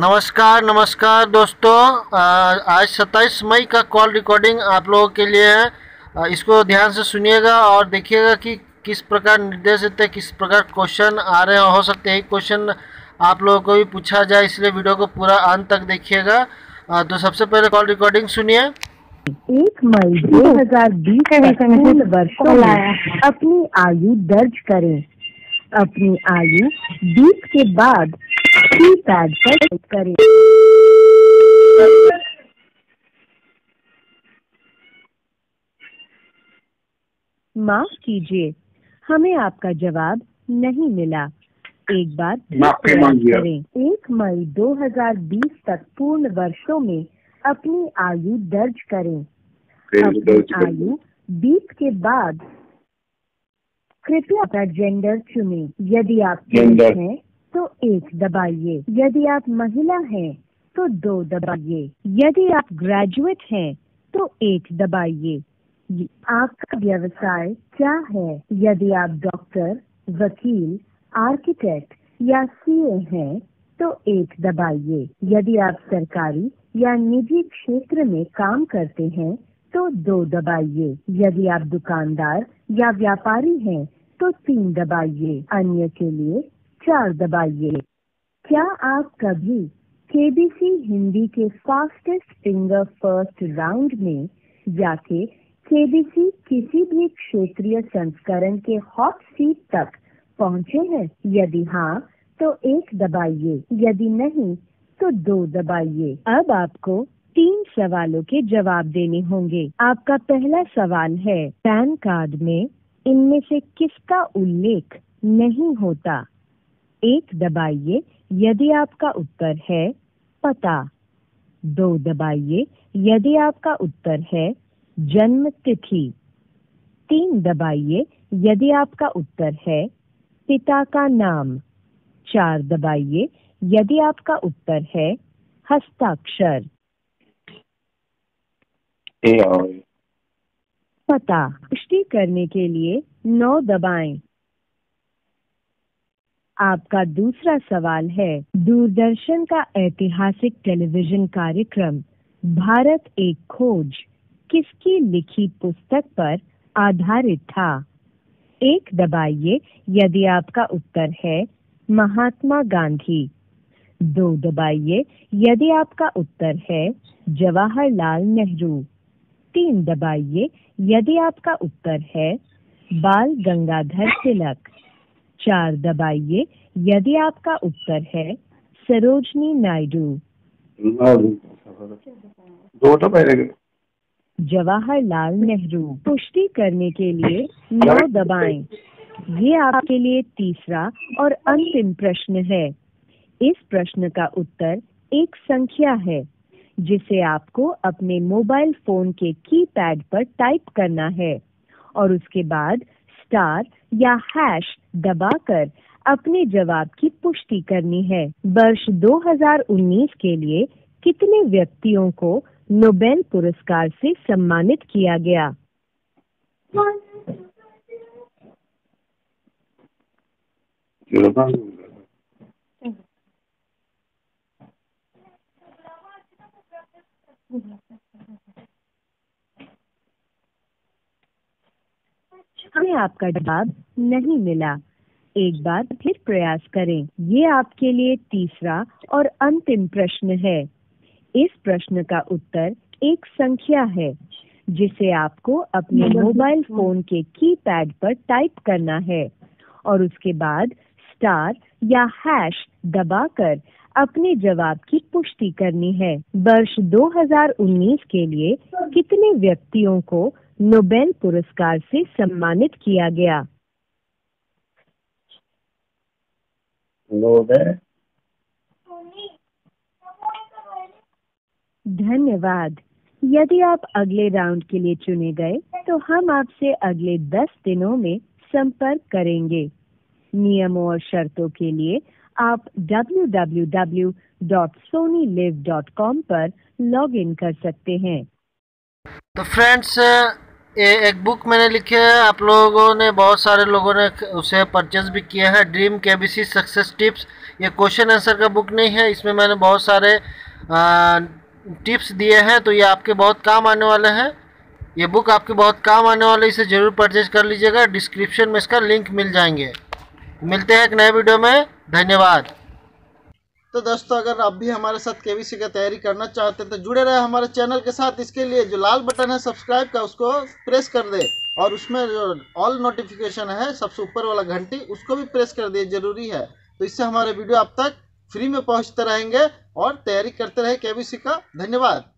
नमस्कार नमस्कार दोस्तों। आज 27 मई का कॉल रिकॉर्डिंग आप लोगों के लिए है। इसको ध्यान से सुनिएगा और देखिएगा कि किस प्रकार निर्देश देते है किस प्रकार क्वेश्चन आ रहे हैं। हो सकते हैं क्वेश्चन आप लोगों को भी पूछा जाए इसलिए वीडियो को पूरा अंत तक देखिएगा। तो सबसे पहले कॉल रिकॉर्डिंग सुनिए। एक मई दो हज़ार बीस वर्षों में अपनी आयु दर्ज करें। अपनी आयु बीस के बाद कीपैड पर टाइप करें। माफ़ कीजिए हमें आपका जवाब नहीं मिला। एक बार। करें। एक मई 2020 तक पूर्ण वर्षों में अपनी आयु दर्ज करें। अपनी आयु बीस के बाद कृपया अपना जेंडर चुनें। यदि आप Gender. हैं तो एक दबाइए। यदि आप महिला हैं तो दो दबाइए। यदि आप ग्रेजुएट हैं तो एक दबाइए। आपका व्यवसाय क्या है? यदि आप डॉक्टर वकील आर्किटेक्ट या सीए हैं तो एक दबाइए। यदि आप सरकारी या निजी क्षेत्र में काम करते हैं तो दो दबाइए। यदि आप दुकानदार या व्यापारी हैं तो तीन दबाइए। अन्य के लिए चार दबाइए। क्या आप कभी केबीसी हिंदी के फास्टेस्ट फिंगर फ़र्स्ट राउंड में जाके केबीसी किसी भी क्षेत्रीय संस्करण के हॉट सीट तक पहुँचे हैं? यदि हाँ तो एक दबाइए। यदि नहीं तो दो दबाइए। अब आपको तीन सवालों के जवाब देने होंगे। आपका पहला सवाल है, पैन कार्ड में इनमें से किसका उल्लेख नहीं होता? एक दबाइए यदि आपका उत्तर है पता। दो दबाइए यदि आपका उत्तर है जन्म तिथि। तीन दबाइए यदि आपका उत्तर है पिता का नाम। चार दबाइए यदि आपका उत्तर है हस्ताक्षर। पता। पुष्टि करने के लिए नौ दबाएँ। आपका दूसरा सवाल है, दूरदर्शन का ऐतिहासिक टेलीविज़न कार्यक्रम, भारत एक खोज, किसकी लिखी पुस्तक पर आधारित था? एक, दबाइए, यदि आपका उत्तर है, महात्मा गांधी। दो, दबाइए, यदि आपका उत्तर है, जवाहरलाल नेहरू। तीन, दबाइए, यदि आपका उत्तर है, बाल गंगाधर तिलक। चार दबाइए। यदि आपका उत्तर है सरोजनी नायडू। दो तो जवाहरलाल नेहरू। पुष्टि करने के लिए नौ दबाएँ। ये आपके लिए तीसरा और अंतिम प्रश्न है। इस प्रश्न का उत्तर एक संख्या है जिसे आपको अपने मोबाइल फ़ोन के कीपैड पर टाइप करना है और उसके बाद स्टार या हैश दबाकर अपने जवाब की पुष्टि करनी है। वर्ष 2019 के लिए कितने व्यक्तियों को नोबेल पुरस्कार से सम्मानित किया गया? हमें आपका जवाब नहीं मिला। एक बार फिर प्रयास करें। ये आपके लिए तीसरा और अंतिम प्रश्न है। इस प्रश्न का उत्तर एक संख्या है जिसे आपको अपने मोबाइल फ़ोन के कीपैड पर टाइप करना है और उसके बाद स्टार या हैश दबाकर अपने जवाब की पुष्टि करनी है। वर्ष 2019 के लिए कितने व्यक्तियों को नोबेल पुरस्कार से सम्मानित किया गया। धन्यवाद। यदि आप अगले राउंड के लिए चुने गए तो हम आपसे अगले 10 दिनों में संपर्क करेंगे। नियमों और शर्तों के लिए आप www.sonylive.com पर लॉग इन कर सकते हैं। तो फ्रेंड्स ये एक बुक मैंने लिखी है। आप लोगों ने बहुत सारे लोगों ने उसे परचेज भी किया है। ड्रीम के सक्सेस टिप्स ये क्वेश्चन आंसर का बुक नहीं है। इसमें मैंने बहुत सारे आ, टिप्स दिए हैं। तो ये आपके बहुत काम आने वाले हैं। ये बुक आपके बहुत काम आने वाले इसे ज़रूर परचेज कर लीजिएगा। डिस्क्रिप्शन में इसका लिंक मिल जाएँगे। मिलते हैं एक नए वीडियो में। धन्यवाद। तो दोस्तों, अगर आप भी हमारे साथ केवीसी का तैयारी करना चाहते हैं तो जुड़े रहे हमारे चैनल के साथ। इसके लिए जो लाल बटन है सब्सक्राइब का, उसको प्रेस कर दे। और उसमें जो ऑल नोटिफिकेशन है, सबसे ऊपर वाला घंटी, उसको भी प्रेस कर दे, ज़रूरी है। तो इससे हमारे वीडियो आप तक फ्री में पहुँचते रहेंगे और तैयारी करते रहे केवीसी का। धन्यवाद।